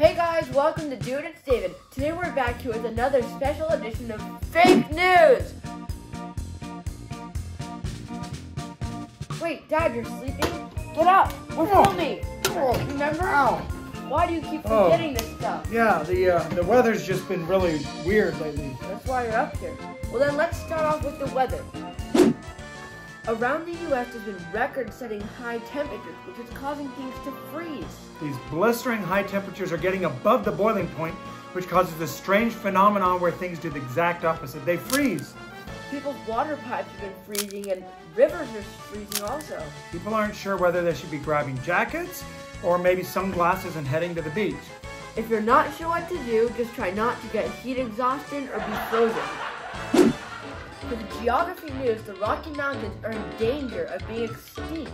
to Dude It's David. Today we're back here with another special edition of Fake News. Wait, Dad, you're sleeping? Get up! We're Oh. filming! Remember? Ow. Why do you keep Oh. forgetting this stuff? Yeah, the uh, the weather's just been really weird lately. That's why you're up here. Well, then let's start off with the weather. Around the U.S., there's been record-setting high temperatures, which is causing things to freeze. These blistering high temperatures are getting above the boiling point, which causes this strange phenomenon where things do the exact opposite. They freeze. People's water pipes have been freezing, and rivers are freezing also. People aren't sure whether they should be grabbing jackets or maybe sunglasses and heading to the beach. If you're not sure what to do, just try not to get heat exhaustion or be frozen. For the geography news, the Rocky Mountains are in danger of being extinct.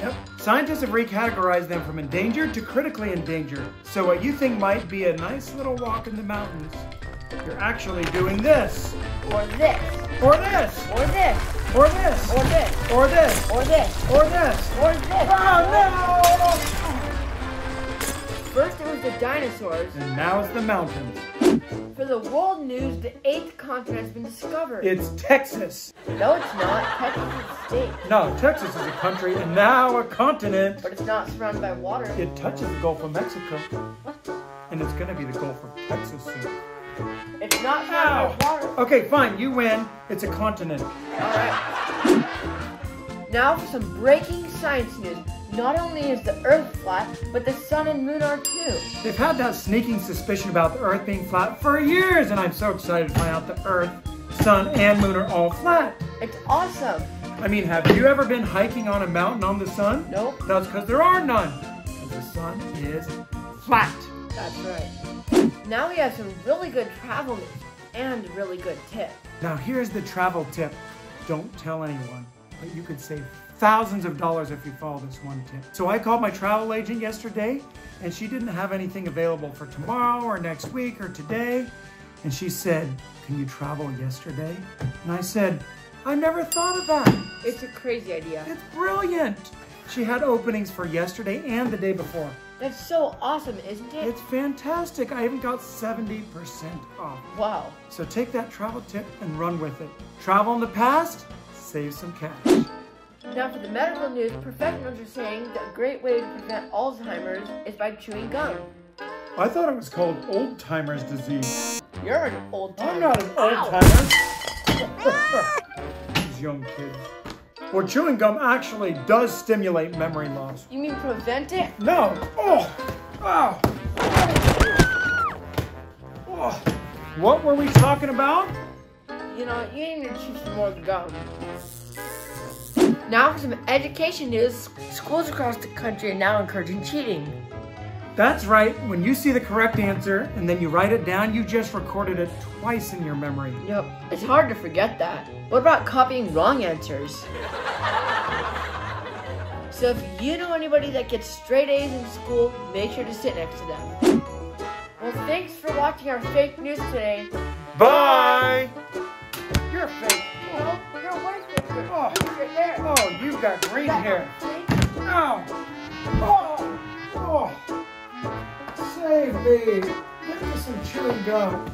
Yep. Scientists have recategorized them from endangered to critically endangered. So what you think might be a nice little walk in the mountains, you're actually doing this, Or this, or this, or this, or this, or this, or this, or this, or this. or this. Oh First it was the dinosaurs. And now it's the mountains. For the world news, the eighth continent has been discovered. It's Texas. no, it's not. Texas is a state, No, Texas is a country and now a continent. but it's not surrounded by water. It touches the Gulf of Mexico. And it's gonna be the Gulf of Texas soon. It's not surrounded by water. Okay, fine, you win. It's a continent. Alright. Now for some breaking science news. Not only is the Earth flat, but the Sun and Moon are too. They've had that sneaking suspicion about the Earth being flat for years, and I'm so excited to find out the Earth, Sun, and Moon are all flat. It's awesome. I mean, have you ever been hiking on a mountain on the sun? Nope, That's because there are none. Because the sun is flat. that's right. Now we have some really good travel news and really good tip. Now, here's the travel tip. Don't tell anyone, but you could save thousands of dollars if you follow this one tip. So I called my travel agent yesterday, and she didn't have anything available for tomorrow or next week or today. And she said, Can you travel yesterday? And I said, I never thought of that. It's a crazy idea. It's brilliant. She had openings for yesterday and the day before. That's so awesome, isn't it? It's fantastic. I even got 70% off. Wow. So take that travel tip and run with it. Travel in the past, save some cash. Now for the medical news, professionals are saying that a great way to prevent Alzheimer's is by chewing gum. I thought it was called old timers disease. You're an old timer. I'm not an old timer. These young kids. Well, chewing gum actually does stimulate memory loss. You mean prevent it? No. Oh. Oh. Oh. What were we talking about? You know, you need to chew some more gum. Now for some education news. Schools across the country are now encouraging cheating. That's right. When you see the correct answer and then you write it down, you just recorded it twice in your memory. Yep, it's hard to forget that. What about copying wrong answers? So if you know anybody that gets straight A's in school, make sure to sit next to them. Well, thanks for watching our fake news today. Bye. You're fake. Well, your wife's fake. Oh. Look at your hair. Oh, you've got green hair. See? Ow! Oh! Oh! Save me! Give me some chewing gum.